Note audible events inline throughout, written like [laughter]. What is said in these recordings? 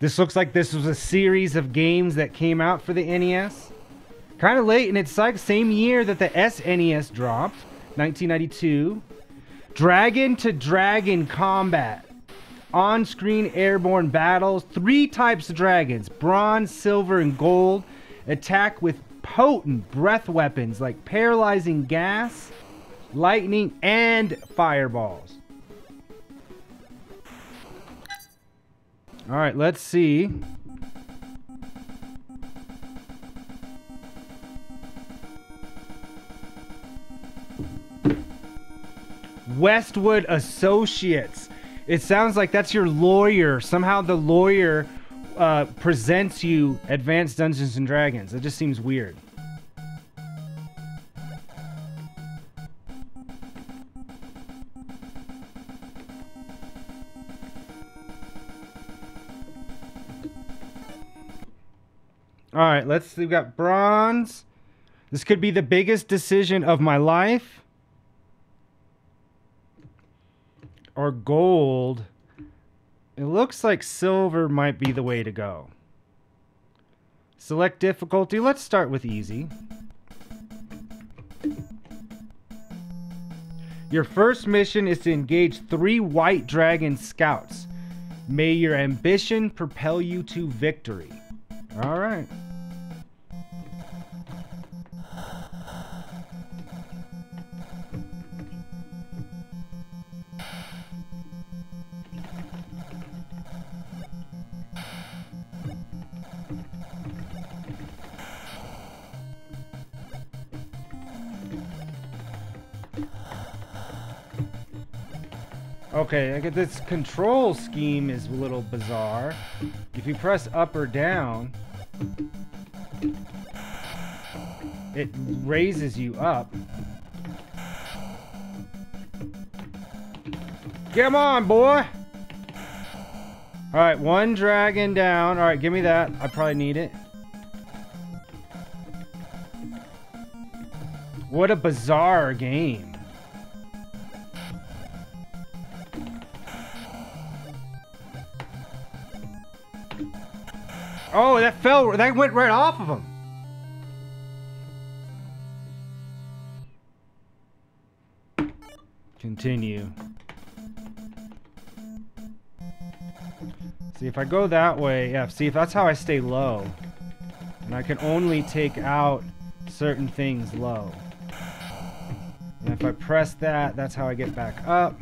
This looks like this was a series of games that came out for the NES. Kind of late in its cycle, same year that the SNES dropped, 1992. Dragon to Dragon Combat. On screen airborne battles. Three types of dragons bronze, silver, and gold. Attack with potent breath weapons like paralyzing gas, lightning, and fireballs. All right, let's see. Westwood Associates. It sounds like that's your lawyer. Somehow the lawyer uh, presents you Advanced Dungeons and Dragons. It just seems weird. All right, let's see. We've got bronze. This could be the biggest decision of my life. Or gold. It looks like silver might be the way to go. Select difficulty. Let's start with easy. Your first mission is to engage three white dragon scouts. May your ambition propel you to victory. All right. Okay, I get this control scheme is a little bizarre. If you press up or down, it raises you up. Come on, boy! Alright, one dragon down. Alright, give me that. I probably need it. What a bizarre game. Oh, that fell. That went right off of him. Continue. See, if I go that way, yeah, see, if that's how I stay low. And I can only take out certain things low. And if I press that, that's how I get back up.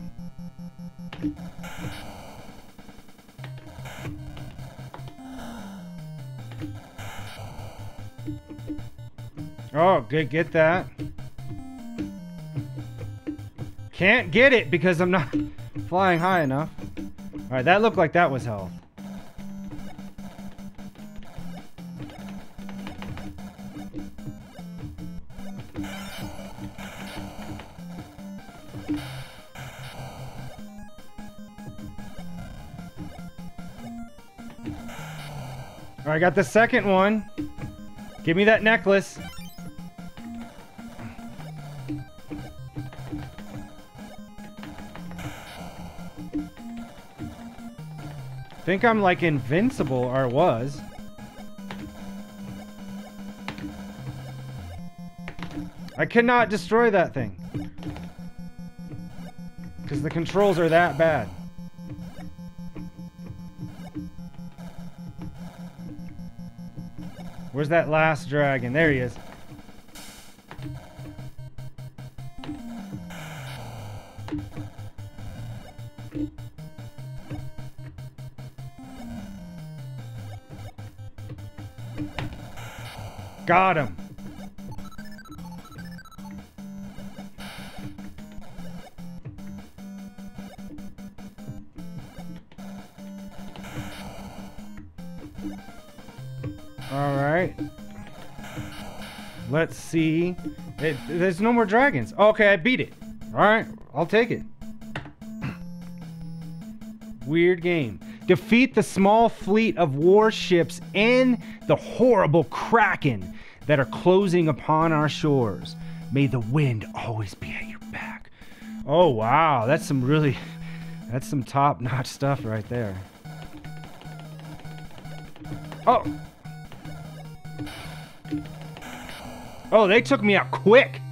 Oh, good. Get that. Can't get it because I'm not flying high enough. Alright, that looked like that was health. Alright, I got the second one. Give me that necklace. Think I'm like invincible, or was. I cannot destroy that thing. Because the controls are that bad. Where's that last dragon? There he is. Got him. All right. Let's see. It, there's no more dragons. Okay, I beat it. All right, I'll take it. [clears throat] Weird game. Defeat the small fleet of warships and the horrible kraken that are closing upon our shores. May the wind always be at your back. Oh, wow. That's some really, that's some top notch stuff right there. Oh. Oh, they took me out quick.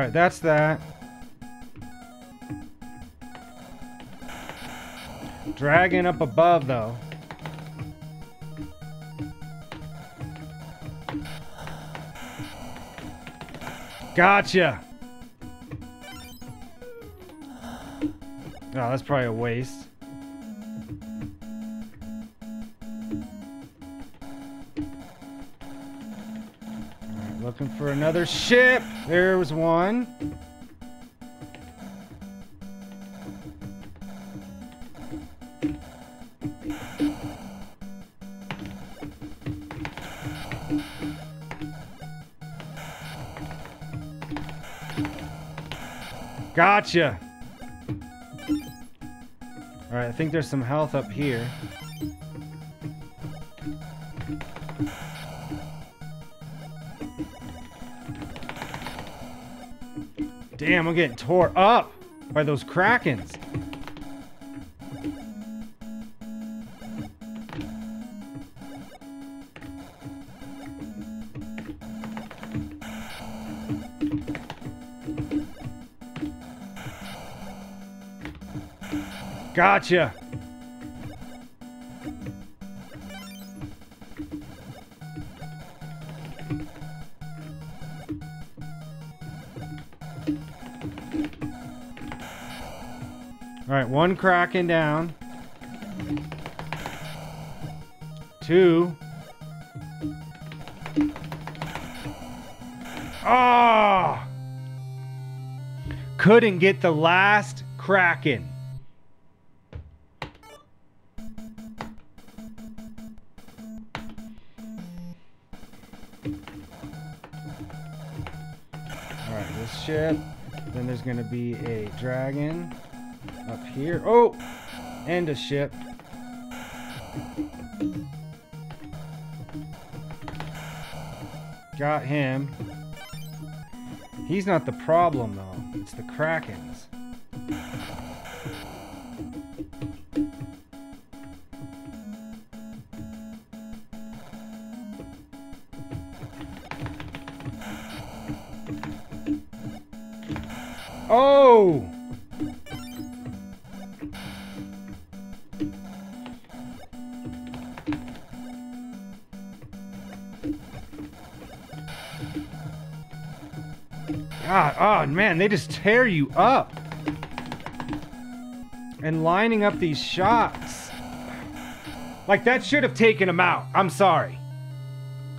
Alright, that's that. Dragon up above, though. Gotcha! Oh, that's probably a waste. For another ship. There was one. Gotcha. Alright, I think there's some health up here. Damn, I'm getting tore up by those krakens. Gotcha. One Kraken down. Two. Ah! Oh! Couldn't get the last Kraken. Alright, this ship. Then there's to be a dragon up here. Oh! And a ship. Got him. He's not the problem, though. It's the Krakens. Oh! God, man, they just tear you up. And lining up these shots. Like that should have taken him out. I'm sorry.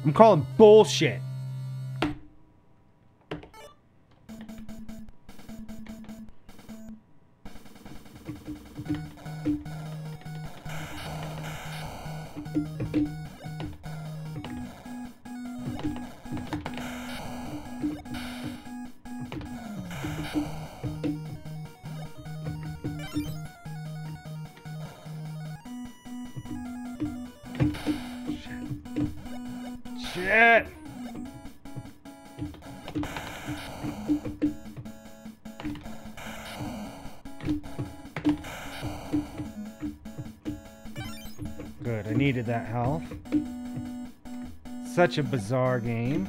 I'm calling bullshit. Needed that health. Such a bizarre game.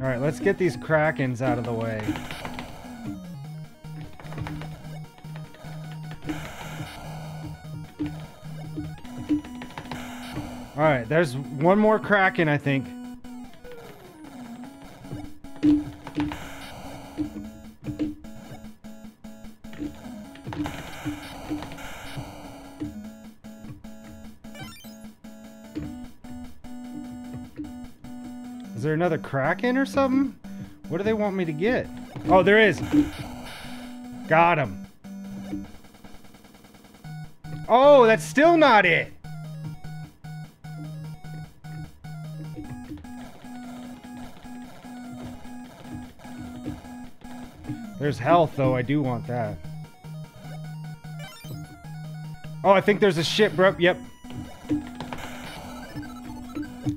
Alright, let's get these Krakens out of the way. Alright, there's one more Kraken, I think. Is there another Kraken or something? What do they want me to get? Oh, there is. Got him. Oh, that's still not it. There's health, though. I do want that. Oh, I think there's a ship, bro. Yep.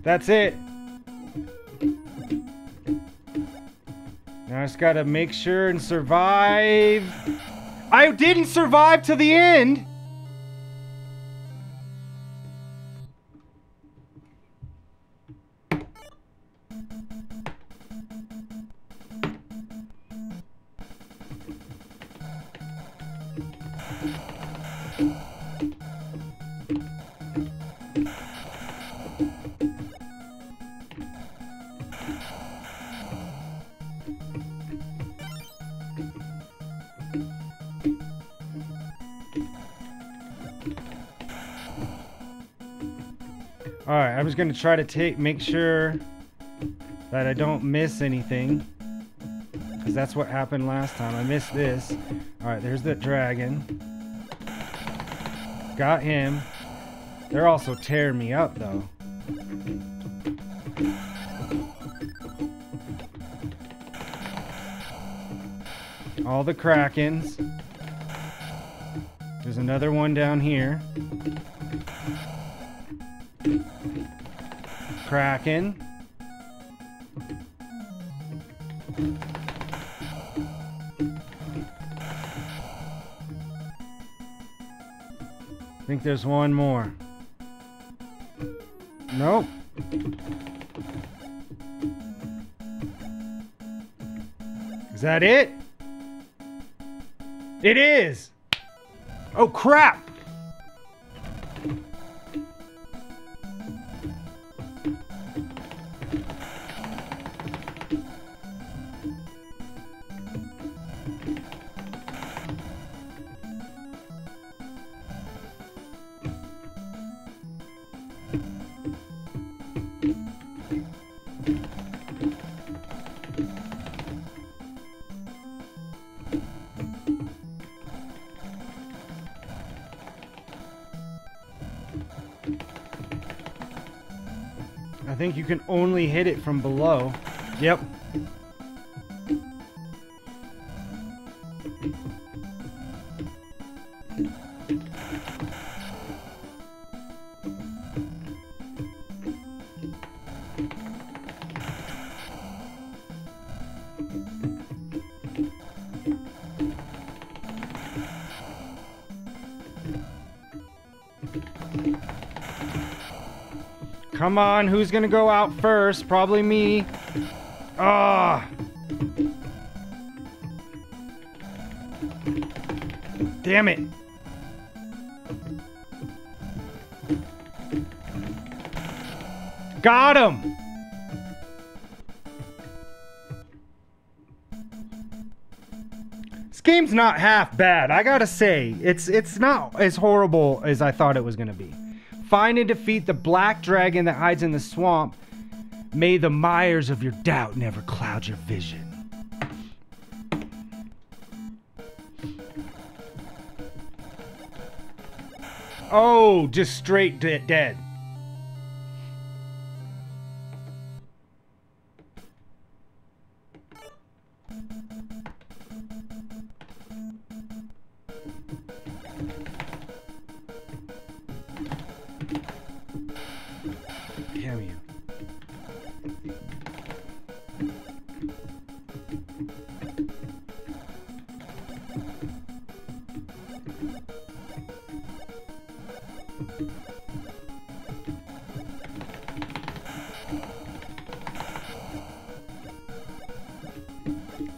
That's it. Now I just gotta make sure and survive. I didn't survive to the end! Alright, I'm just gonna try to take make sure that I don't miss anything. Because that's what happened last time. I missed this. Alright, there's the dragon. Got him. They're also tearing me up though. All the krakens. There's another one down here. Kraken. I think there's one more. Nope. Is that it? It is! Oh crap! Think you can only hit it from below. Yep. Come on, who's gonna go out first? Probably me. Ah. Damn it. Got him. This game's not half bad. I gotta say, it's it's not as horrible as I thought it was gonna be. Find and defeat the black dragon that hides in the swamp. May the mires of your doubt never cloud your vision. Oh, just straight de- dead.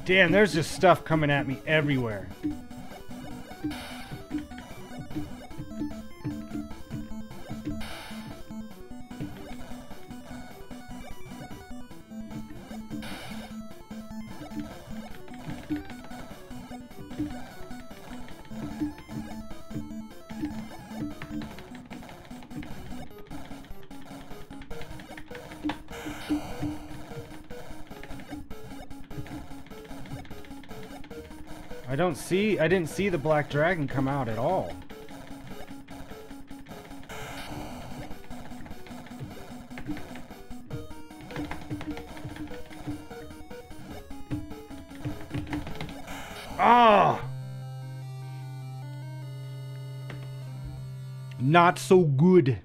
Damn, there's just stuff coming at me everywhere. I don't see, I didn't see the black dragon come out at all. Ah! Not so good.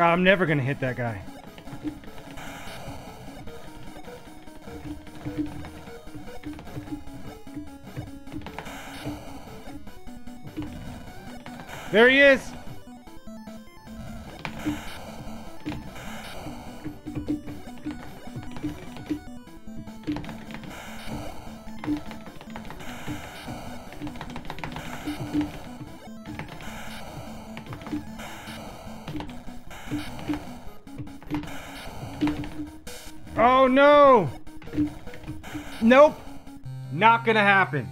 God, I'm never gonna hit that guy. There he is! Oh no! Nope! Not gonna happen.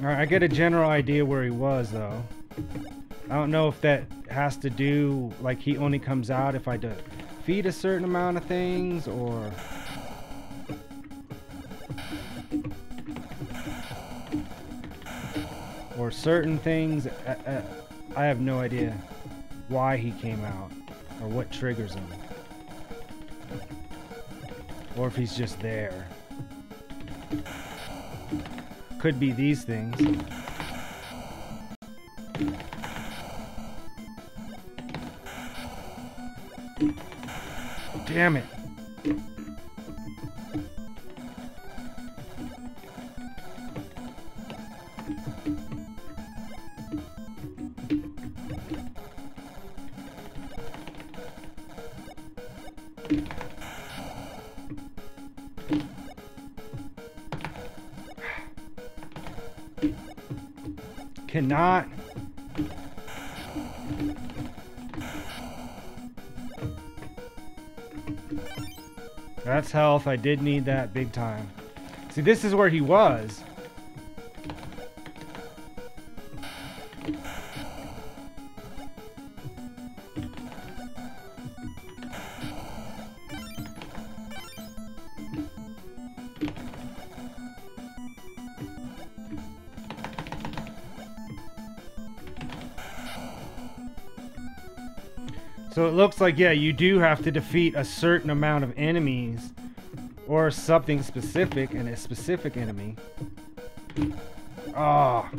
Alright, I get a general idea where he was though. I don't know if that has to do like he only comes out if I defeat a certain amount of things or or certain things. I, I, I have no idea why he came out or what triggers him. Or if he's just there. Could be these things. Damn it. Cannot. That's health. I did need that big time. See, this is where he was. So it looks like, yeah, you do have to defeat a certain amount of enemies or something specific and a specific enemy. Ah.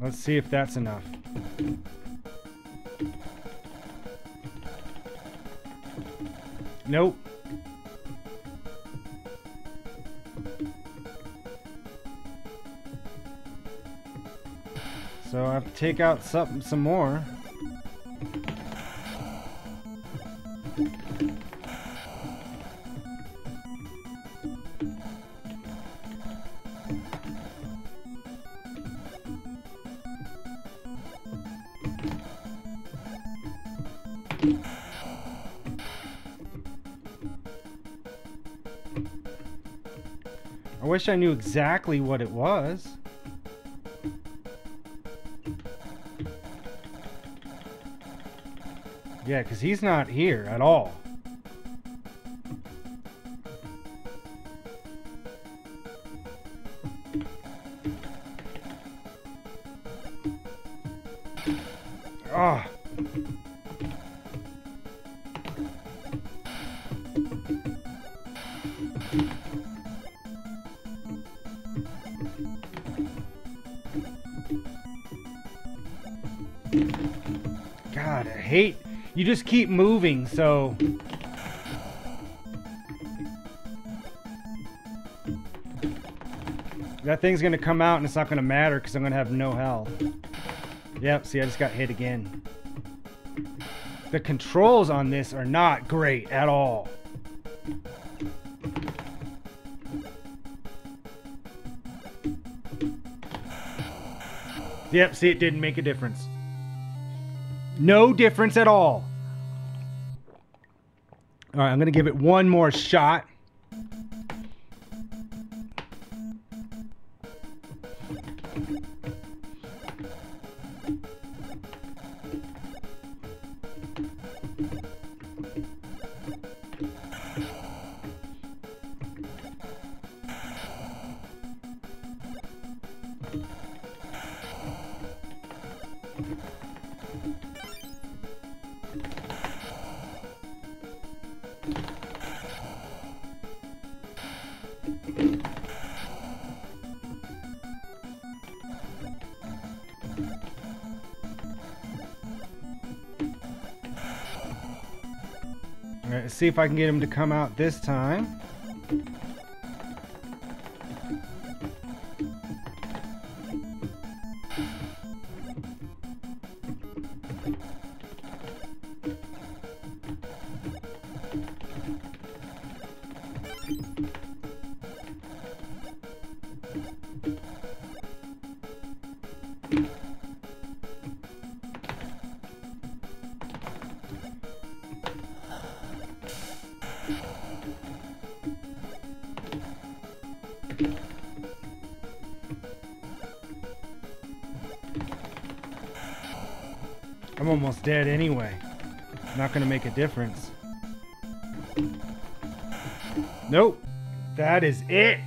Let's see if that's enough. Nope. Take out some, some more. I wish I knew exactly what it was. Yeah, because he's not here at all. You just keep moving, so. That thing's gonna come out and it's not gonna matter because I'm gonna have no health. Yep, see, I just got hit again. The controls on this are not great at all. Yep, see, it didn't make a difference. No difference at all. All right, I'm going to give it one more shot. See if I can get him to come out this time. Almost dead anyway. Not gonna make a difference. Nope. That is it.